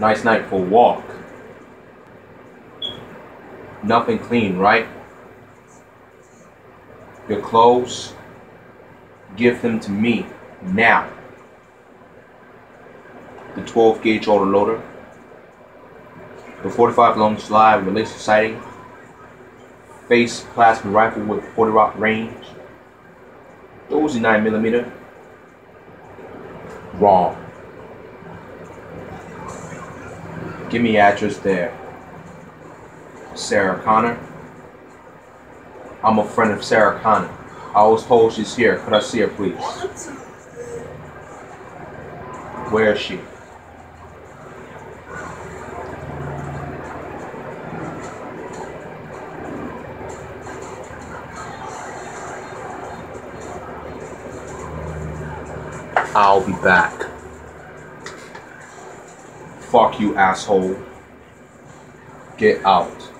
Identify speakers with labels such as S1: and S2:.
S1: Nice night for a walk. Nothing clean, right? Your clothes, give them to me now. The 12 gauge autoloader, the 45 long slide laser sighting, face plasma rifle with 40 rock range, Those Uzi 9 millimeter. Wrong. Give me address there. Sarah Connor. I'm a friend of Sarah Connor. I was told she's here. Could I see her, please? Where is she? I'll be back. Fuck you, asshole. Get out.